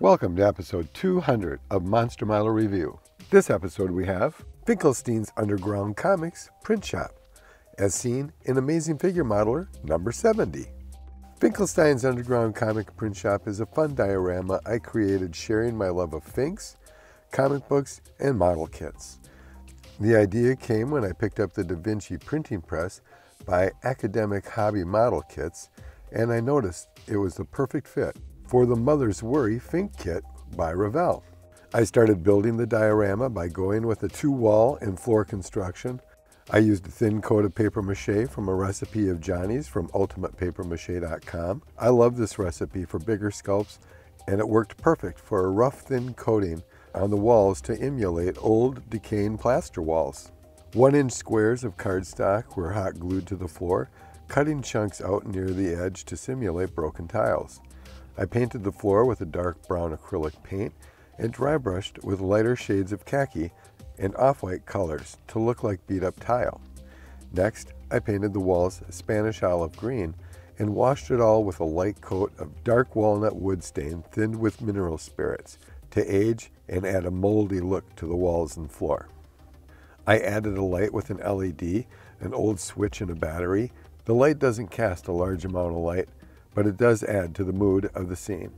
Welcome to episode 200 of Monster Model Review. This episode we have Finkelstein's Underground Comics Print Shop, as seen in Amazing Figure Modeler number 70. Finkelstein's Underground Comic Print Shop is a fun diorama I created sharing my love of Finks, comic books, and model kits. The idea came when I picked up the Da Vinci printing press by Academy Hobby Model Kits, and I noticed it was the perfect fit for the Mother's Worry Fink Kit by Revell. I started building the diorama by going with a two-wall and floor construction. I used a thin coat of paper mache from a recipe of Johnny's from ultimatepapermache.com. I love this recipe for bigger sculpts, and it worked perfect for a rough, thin coating on the walls to emulate old, decaying plaster walls. One-inch squares of cardstock were hot glued to the floor, cutting chunks out near the edge to simulate broken tiles. I painted the floor with a dark brown acrylic paint and dry brushed with lighter shades of khaki and off-white colors to look like beat-up tile. Next, I painted the walls Spanish olive green and washed it all with a light coat of dark walnut wood stain thinned with mineral spirits to age and add a moldy look to the walls and floor. I added a light with an LED, an old switch and a battery. The light doesn't cast a large amount of light, but it does add to the mood of the scene.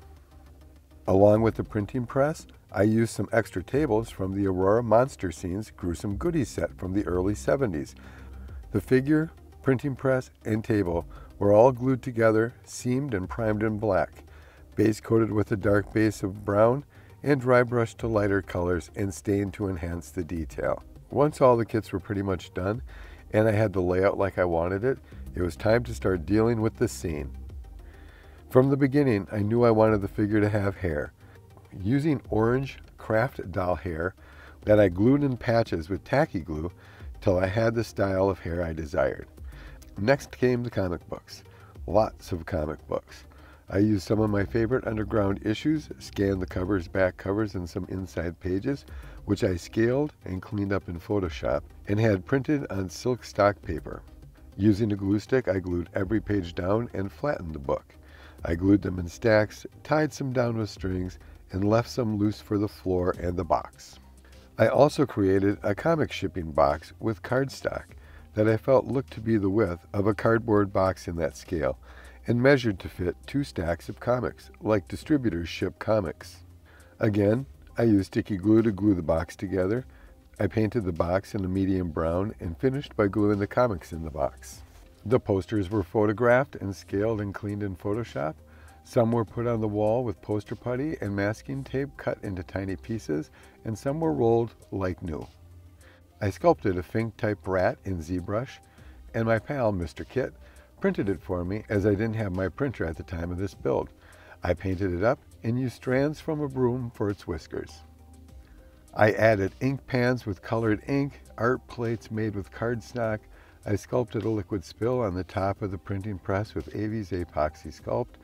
Along with the printing press, I used some extra tables from the Aurora Monster Scenes gruesome goodies set from the early 70s. The figure, printing press, and table were all glued together, seamed and primed in black, base coated with a dark base of brown, and dry brushed to lighter colors and stained to enhance the detail. Once all the kits were pretty much done, and I had the layout like I wanted it, it was time to start dealing with the scene. From the beginning, I knew I wanted the figure to have hair. Using orange craft doll hair that I glued in patches with tacky glue till I had the style of hair I desired. Next came the comic books. Lots of comic books. I used some of my favorite underground issues, scanned the covers, back covers, and some inside pages, which I scaled and cleaned up in Photoshop and had printed on silk stock paper. Using a glue stick, I glued every page down and flattened the book. I glued them in stacks, tied some down with strings, and left some loose for the floor and the box. I also created a comic shipping box with cardstock that I felt looked to be the width of a cardboard box in that scale and measured to fit two stacks of comics, like distributors ship comics. Again, I used sticky glue to glue the box together. I painted the box in a medium brown and finished by gluing the comics in the box. The posters were photographed and scaled and cleaned in Photoshop. Some were put on the wall with poster putty and masking tape cut into tiny pieces, and some were rolled like new. I sculpted a Fink type rat in ZBrush, and my pal, Mr. Kit, printed it for me as I didn't have my printer at the time of this build. I painted it up and used strands from a broom for its whiskers. I added ink pans with colored ink, art plates made with cardstock, I sculpted a liquid spill on the top of the printing press with Aves Apoxie Sculpt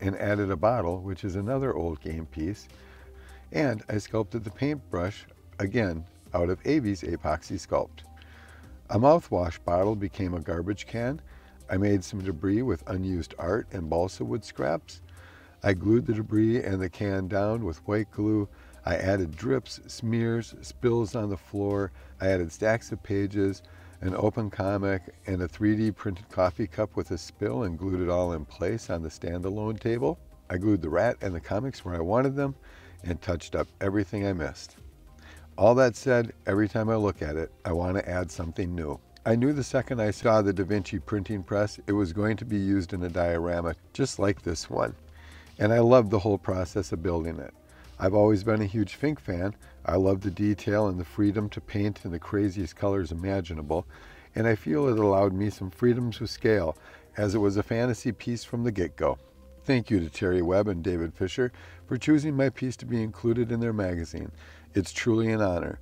and added a bottle, which is another old game piece. And I sculpted the paintbrush, again, out of Aves Apoxie Sculpt. A mouthwash bottle became a garbage can. I made some debris with unused art and balsa wood scraps. I glued the debris and the can down with white glue. I added drips, smears, spills on the floor. I added stacks of pages an open comic, and a 3D printed coffee cup with a spill and glued it all in place on the standalone table. I glued the rat and the comics where I wanted them and touched up everything I missed. All that said, every time I look at it, I want to add something new. I knew the second I saw the Da Vinci printing press, it was going to be used in a diorama just like this one. And I loved the whole process of building it. I've always been a huge Fink fan. I love the detail and the freedom to paint in the craziest colors imaginable, and I feel it allowed me some freedoms with scale, as it was a fantasy piece from the get-go. Thank you to Terry Webb and David Fisher for choosing my piece to be included in their magazine. It's truly an honor.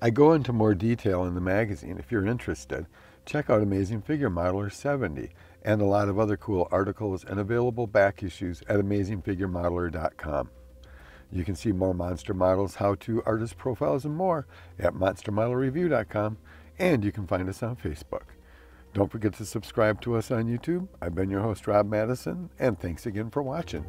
I go into more detail in the magazine if you're interested. Check out Amazing Figure Modeler 70 and a lot of other cool articles and available back issues at amazingfiguremodeler.com. You can see more monster models, how-to, artist profiles, and more at monstermodelreview.com, and you can find us on Facebook. Don't forget to subscribe to us on YouTube. I've been your host, Rob Mattison, and thanks again for watching.